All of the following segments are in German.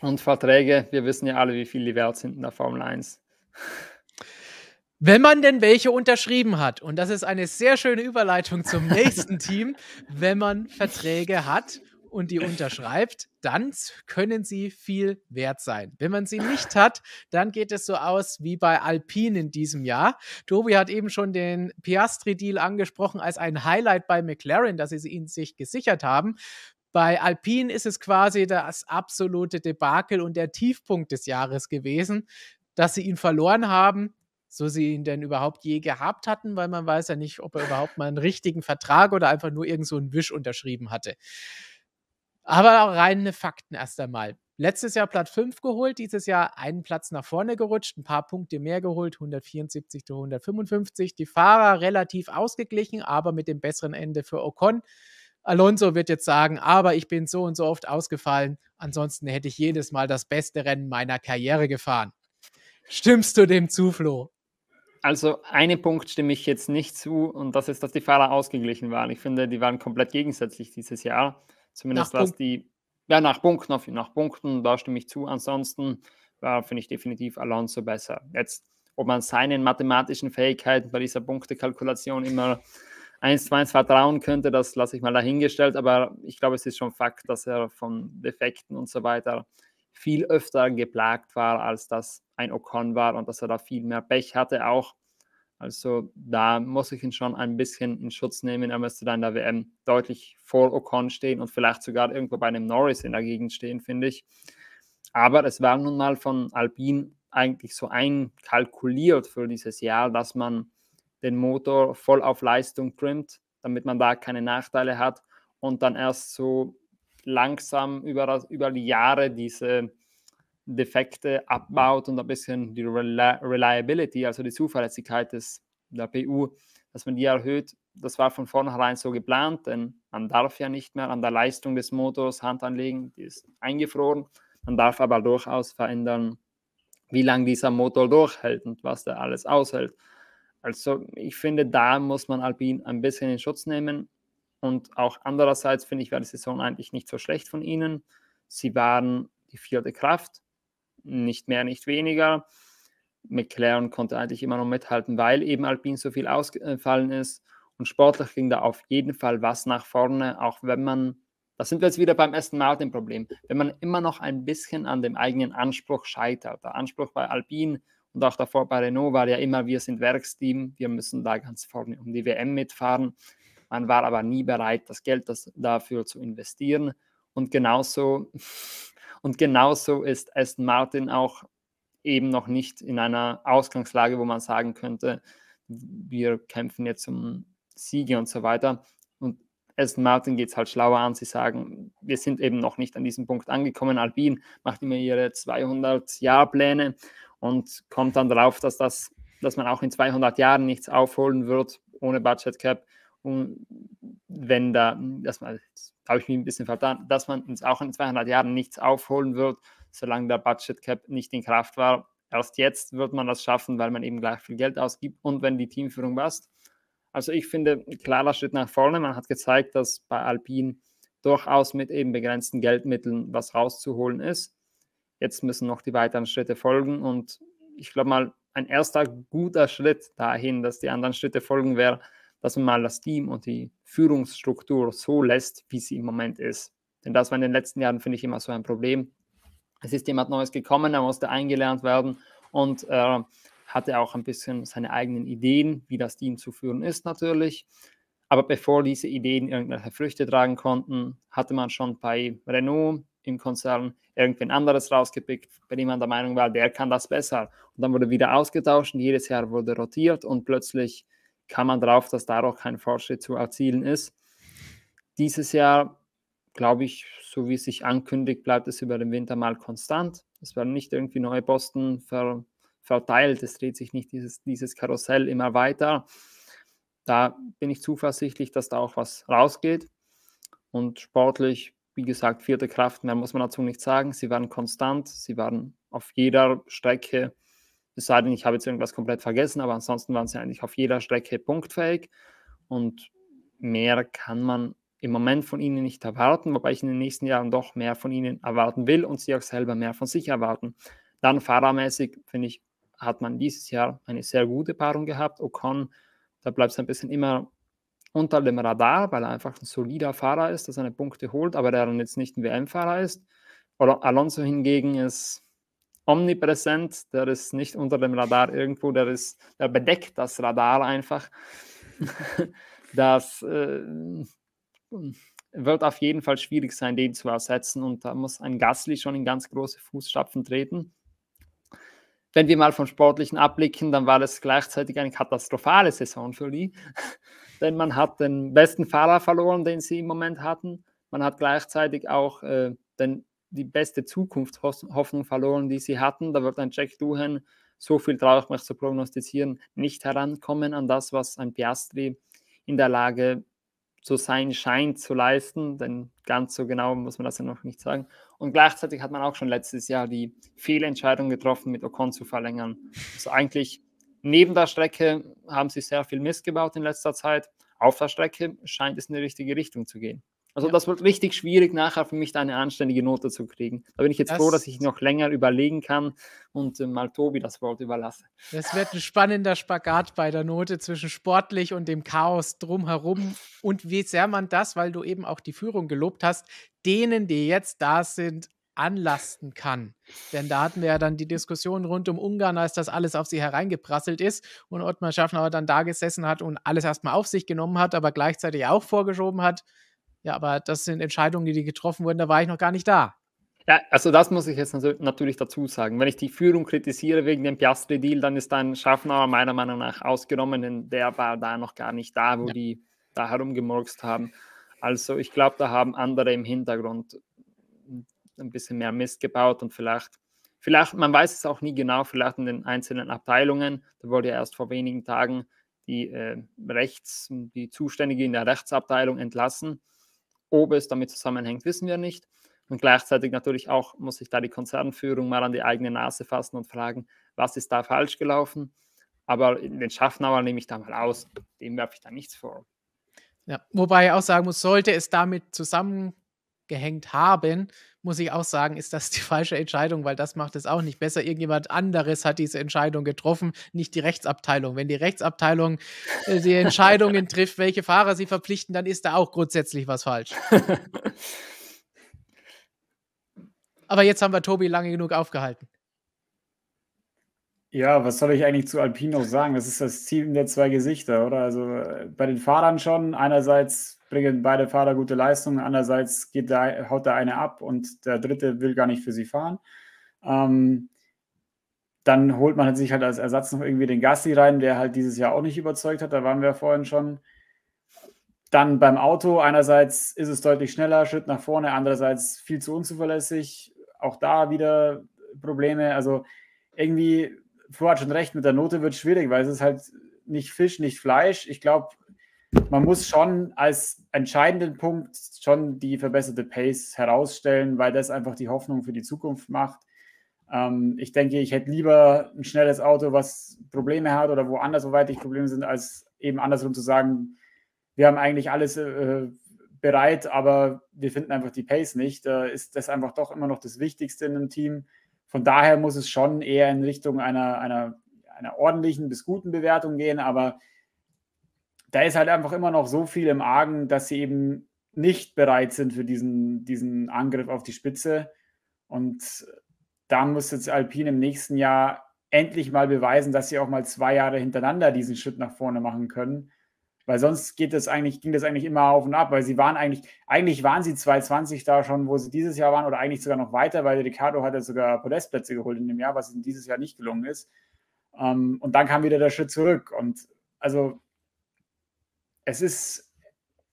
Und Verträge, wir wissen ja alle, wie viel die wert sind in der Formel 1. Wenn man denn welche unterschrieben hat, und das ist eine sehr schöne Überleitung zum nächsten Team, wenn man Verträge hat und die unterschreibt, dann können sie viel wert sein. Wenn man sie nicht hat, dann geht es so aus wie bei Alpine in diesem Jahr. Tobi hat eben schon den Piastri-Deal angesprochen als ein Highlight bei McLaren, dass sie ihn sich gesichert haben. Bei Alpine ist es quasi das absolute Debakel und der Tiefpunkt des Jahres gewesen, dass sie ihn verloren haben, so sie ihn denn überhaupt je gehabt hatten, weil man weiß ja nicht, ob er überhaupt mal einen richtigen Vertrag oder einfach nur irgend so einen Wisch unterschrieben hatte. Aber auch reine Fakten erst einmal. Letztes Jahr Platz 5 geholt, dieses Jahr einen Platz nach vorne gerutscht, ein paar Punkte mehr geholt, 174 zu 155. Die Fahrer relativ ausgeglichen, aber mit dem besseren Ende für Ocon. Alonso wird jetzt sagen, aber ich bin so und so oft ausgefallen, ansonsten hätte ich jedes Mal das beste Rennen meiner Karriere gefahren. Stimmst du dem zu, Flo? Also einen Punkt stimme ich jetzt nicht zu und das ist, dass die Fahrer ausgeglichen waren. Ich finde, die waren komplett gegensätzlich dieses Jahr. Zumindest nach was Punkt. die, ja, nach Punkten, auf, nach Punkten, da stimme ich zu. Ansonsten war, finde ich definitiv Alonso besser. Jetzt, ob man seinen mathematischen Fähigkeiten bei dieser Punktekalkulation immer eins zu eins vertrauen könnte, das lasse ich mal dahingestellt. Aber ich glaube, es ist schon Fakt, dass er von Defekten und so weiter viel öfter geplagt war, als das ein Ocon war und dass er da viel mehr Pech hatte auch. Also da muss ich ihn schon ein bisschen in Schutz nehmen. Er müsste dann in der WM deutlich vor Ocon stehen und vielleicht sogar irgendwo bei einem Norris in der Gegend stehen, finde ich. Aber es war nun mal von Alpine eigentlich so einkalkuliert für dieses Jahr, dass man den Motor voll auf Leistung trimmt, damit man da keine Nachteile hat und dann erst so langsam über, über die Jahre diese Defekte abbaut und ein bisschen die Reliability, also die Zuverlässigkeit des, der PU, dass man die erhöht. Das war von vornherein so geplant, denn man darf ja nicht mehr an der Leistung des Motors Hand anlegen, die ist eingefroren. Man darf aber durchaus verändern, wie lange dieser Motor durchhält und was der alles aushält. Also ich finde, da muss man Alpine ein bisschen in Schutz nehmen. Und auch andererseits finde ich, war die Saison eigentlich nicht so schlecht von ihnen. Sie waren die vierte Kraft, nicht mehr, nicht weniger. McLaren konnte eigentlich immer noch mithalten, weil eben Alpine so viel ausgefallen ist. Und sportlich ging da auf jeden Fall was nach vorne, auch wenn man, da sind wir jetzt wieder beim ersten Martin-Problem, wenn man immer noch ein bisschen an dem eigenen Anspruch scheitert. Der Anspruch bei Alpine und auch davor bei Renault war ja immer, wir sind Werksteam, wir müssen da ganz vorne um die WM mitfahren. Man war aber nie bereit, das Geld das dafür zu investieren. Und genauso und genauso ist Aston Martin auch eben noch nicht in einer Ausgangslage, wo man sagen könnte, wir kämpfen jetzt um Siege und so weiter. Und Aston Martin geht es halt schlauer an. Sie sagen, wir sind eben noch nicht an diesem Punkt angekommen. Alpine macht immer ihre 200-Jahr-Pläne und kommt dann darauf, dass, das, dass man auch in 200 Jahren nichts aufholen wird ohne Budget Cap. Und wenn da, das habe ich mich ein bisschen vertan, dass man uns auch in 200 Jahren nichts aufholen wird, solange der Budget Cap nicht in Kraft war. Erst jetzt wird man das schaffen, weil man eben gleich viel Geld ausgibt und wenn die Teamführung passt. Also ich finde, klarer Schritt nach vorne. Man hat gezeigt, dass bei Alpine durchaus mit eben begrenzten Geldmitteln was rauszuholen ist. Jetzt müssen noch die weiteren Schritte folgen und ich glaube mal, ein erster guter Schritt dahin, dass die anderen Schritte folgen, wäre, dass man mal das Team und die Führungsstruktur so lässt, wie sie im Moment ist. Denn das war in den letzten Jahren, finde ich, immer so ein Problem. Es ist jemand Neues gekommen, er musste eingelernt werden und äh, hatte auch ein bisschen seine eigenen Ideen, wie das Team zu führen ist natürlich. Aber bevor diese Ideen irgendwelche Früchte tragen konnten, hatte man schon bei Renault im Konzern irgendwen anderes rausgepickt, bei dem man der Meinung war, der kann das besser. Und dann wurde wieder ausgetauscht und jedes Jahr wurde rotiert und plötzlich kam man drauf, dass da auch kein Fortschritt zu erzielen ist. Dieses Jahr, glaube ich, so wie es sich ankündigt, bleibt es über den Winter mal konstant. Es werden nicht irgendwie neue Posten ver, verteilt. Es dreht sich nicht dieses, dieses Karussell immer weiter. Da bin ich zuversichtlich, dass da auch was rausgeht. Und sportlich, wie gesagt, vierte Kraft, mehr muss man dazu nicht sagen. Sie waren konstant, sie waren auf jeder Strecke es sei denn, ich habe jetzt irgendwas komplett vergessen, aber ansonsten waren sie eigentlich auf jeder Strecke punktfähig und mehr kann man im Moment von ihnen nicht erwarten, wobei ich in den nächsten Jahren doch mehr von ihnen erwarten will und sie auch selber mehr von sich erwarten. Dann fahrermäßig, finde ich, hat man dieses Jahr eine sehr gute Paarung gehabt. Ocon, da bleibt es ein bisschen immer unter dem Radar, weil er einfach ein solider Fahrer ist, der seine Punkte holt, aber der dann jetzt nicht ein WM-Fahrer ist. Alonso hingegen ist omnipräsent, der ist nicht unter dem Radar irgendwo, der, ist, der bedeckt das Radar einfach. das äh, wird auf jeden Fall schwierig sein, den zu ersetzen und da muss ein Gasly schon in ganz große Fußstapfen treten. Wenn wir mal vom Sportlichen abblicken, dann war das gleichzeitig eine katastrophale Saison für die, denn man hat den besten Fahrer verloren, den sie im Moment hatten. Man hat gleichzeitig auch äh, den die beste Zukunftshoffnung verloren, die sie hatten. Da wird ein Jack Duhan, so viel traue ich mich zu prognostizieren, nicht herankommen an das, was ein Piastri in der Lage zu sein scheint zu leisten, denn ganz so genau muss man das ja noch nicht sagen. Und gleichzeitig hat man auch schon letztes Jahr die Fehlentscheidung getroffen, mit Ocon zu verlängern. Also eigentlich neben der Strecke haben sie sehr viel Mist gebaut in letzter Zeit. Auf der Strecke scheint es in die richtige Richtung zu gehen. Also ja. das wird richtig schwierig, nachher für mich da eine anständige Note zu kriegen. Da bin ich jetzt das, froh, dass ich noch länger überlegen kann und äh, mal Tobi das Wort überlasse. Das wird ein spannender Spagat bei der Note zwischen sportlich und dem Chaos drumherum und wie sehr man das, weil du eben auch die Führung gelobt hast, denen, die jetzt da sind, anlasten kann. Denn da hatten wir ja dann die Diskussion rund um Ungarn, als das alles auf sie hereingeprasselt ist und Ottmar Schaffner dann da gesessen hat und alles erstmal auf sich genommen hat, aber gleichzeitig auch vorgeschoben hat, ja, aber das sind Entscheidungen, die getroffen wurden, da war ich noch gar nicht da. Ja, also das muss ich jetzt natürlich dazu sagen. Wenn ich die Führung kritisiere wegen dem Piastri-Deal, dann ist ein Schaffner meiner Meinung nach ausgenommen, denn der war da noch gar nicht da, wo ja. die da herumgemurkst haben. Also ich glaube, da haben andere im Hintergrund ein bisschen mehr Mist gebaut und vielleicht, vielleicht, man weiß es auch nie genau, vielleicht in den einzelnen Abteilungen, da wurde ja erst vor wenigen Tagen die äh, Rechts, die Zuständige in der Rechtsabteilung entlassen ob es damit zusammenhängt, wissen wir nicht. Und gleichzeitig natürlich auch muss sich da die Konzernführung mal an die eigene Nase fassen und fragen, was ist da falsch gelaufen. Aber den Schaffnauer nehme ich da mal aus. Dem werfe ich da nichts vor. Ja, wobei ich auch sagen muss, sollte es damit zusammen gehängt haben, muss ich auch sagen, ist das die falsche Entscheidung, weil das macht es auch nicht besser. Irgendjemand anderes hat diese Entscheidung getroffen, nicht die Rechtsabteilung. Wenn die Rechtsabteilung äh, die Entscheidungen trifft, welche Fahrer sie verpflichten, dann ist da auch grundsätzlich was falsch. Aber jetzt haben wir Tobi lange genug aufgehalten. Ja, was soll ich eigentlich zu Alpino sagen? Das ist das Team der zwei Gesichter, oder? Also äh, bei den Fahrern schon. Einerseits bringen beide Fahrer gute Leistungen, andererseits geht der, haut der eine ab und der dritte will gar nicht für sie fahren. Ähm, dann holt man sich halt als Ersatz noch irgendwie den Gassi rein, der halt dieses Jahr auch nicht überzeugt hat. Da waren wir vorhin schon. Dann beim Auto, einerseits ist es deutlich schneller, Schritt nach vorne, andererseits viel zu unzuverlässig. Auch da wieder Probleme. Also irgendwie, Flo hat schon recht, mit der Note wird es schwierig, weil es ist halt nicht Fisch, nicht Fleisch. Ich glaube, man muss schon als entscheidenden Punkt schon die verbesserte Pace herausstellen, weil das einfach die Hoffnung für die Zukunft macht. Ähm, ich denke, ich hätte lieber ein schnelles Auto, was Probleme hat oder woanders soweit ich Probleme sind, als eben andersrum zu sagen, wir haben eigentlich alles äh, bereit, aber wir finden einfach die Pace nicht. Da ist das einfach doch immer noch das Wichtigste in einem Team. Von daher muss es schon eher in Richtung einer, einer, einer ordentlichen bis guten Bewertung gehen, aber da ist halt einfach immer noch so viel im Argen, dass sie eben nicht bereit sind für diesen, diesen Angriff auf die Spitze. Und da muss jetzt Alpine im nächsten Jahr endlich mal beweisen, dass sie auch mal zwei Jahre hintereinander diesen Schritt nach vorne machen können. Weil sonst geht das eigentlich, ging das eigentlich immer auf und ab, weil sie waren eigentlich, eigentlich waren sie 220 da schon, wo sie dieses Jahr waren, oder eigentlich sogar noch weiter, weil Ricardo hat ja sogar Podestplätze geholt in dem Jahr, was ihnen dieses Jahr nicht gelungen ist. Ähm, und dann kam wieder der Schritt zurück. Und also es ist,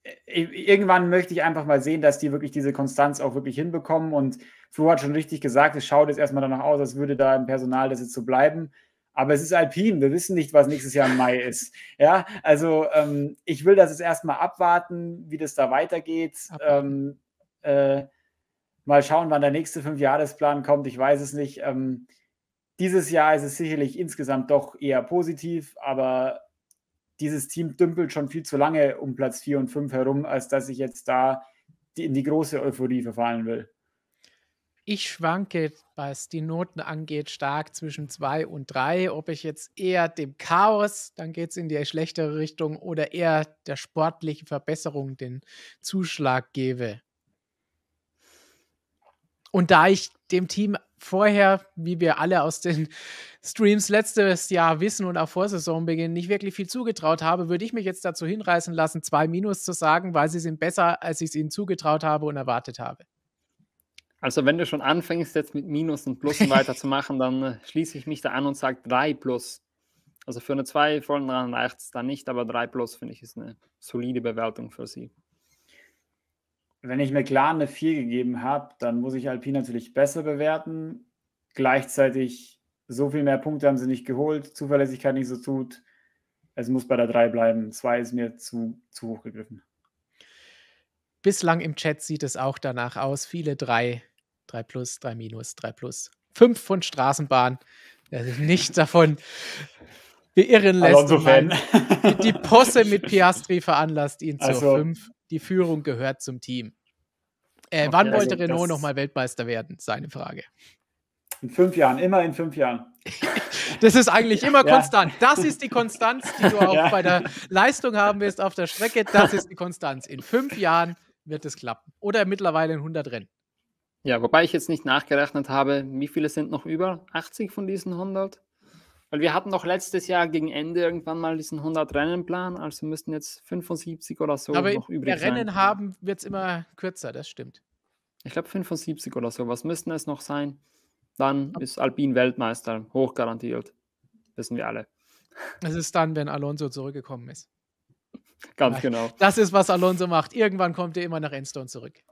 äh, irgendwann möchte ich einfach mal sehen, dass die wirklich diese Konstanz auch wirklich hinbekommen. Und Flo hat schon richtig gesagt, es schaut jetzt erstmal danach aus, als würde da im Personal das jetzt so bleiben. Aber es ist Alpin, wir wissen nicht, was nächstes Jahr im Mai ist. Ja, also ähm, ich will das jetzt erstmal abwarten, wie das da weitergeht. Ähm, äh, mal schauen, wann der nächste Fünfjahresplan kommt. Ich weiß es nicht. Ähm, dieses Jahr ist es sicherlich insgesamt doch eher positiv, aber dieses Team dümpelt schon viel zu lange um Platz 4 und 5 herum, als dass ich jetzt da die, in die große Euphorie verfallen will. Ich schwanke, was die Noten angeht, stark zwischen 2 und 3. Ob ich jetzt eher dem Chaos, dann geht es in die schlechtere Richtung, oder eher der sportlichen Verbesserung den Zuschlag gebe. Und da ich dem Team vorher, wie wir alle aus den Streams letztes Jahr wissen und auch vor Saisonbeginn nicht wirklich viel zugetraut habe, würde ich mich jetzt dazu hinreißen lassen, zwei Minus zu sagen, weil sie sind besser, als ich es ihnen zugetraut habe und erwartet habe. Also wenn du schon anfängst, jetzt mit Minus und Plus weiterzumachen, dann äh, schließe ich mich da an und sage 3 Plus. Also für eine 2 vollen dran reicht es dann nicht, aber 3 Plus finde ich ist eine solide Bewertung für sie wenn ich McLaren eine 4 gegeben habe, dann muss ich Alpine natürlich besser bewerten. Gleichzeitig so viel mehr Punkte haben sie nicht geholt, Zuverlässigkeit nicht so tut. Es muss bei der 3 bleiben. 2 ist mir zu, zu hoch gegriffen. Bislang im Chat sieht es auch danach aus. Viele 3, 3 plus, 3 minus, 3 plus. 5 von Straßenbahn. nicht davon beirren lässt. die Posse mit Piastri veranlasst ihn zur also, 5 die Führung gehört zum Team. Äh, okay, wann wollte also Renault nochmal Weltmeister werden? Seine Frage. In fünf Jahren, immer in fünf Jahren. das ist eigentlich immer ja. konstant. Das ist die Konstanz, die du auch ja. bei der Leistung haben wirst auf der Strecke. Das ist die Konstanz. In fünf Jahren wird es klappen. Oder mittlerweile in 100 Rennen. Ja, wobei ich jetzt nicht nachgerechnet habe, wie viele sind noch über? 80 von diesen 100? Weil wir hatten doch letztes Jahr gegen Ende irgendwann mal diesen 100-Rennen-Plan, also müssten jetzt 75 oder so Aber noch übrig sein. Aber Rennen haben, wird es immer kürzer, das stimmt. Ich glaube 75 oder so, was müssten es noch sein? Dann ist Alpin Weltmeister, hochgarantiert. Wissen wir alle. Das ist dann, wenn Alonso zurückgekommen ist. Ganz genau. Das ist, was Alonso macht. Irgendwann kommt er immer nach Enstone zurück.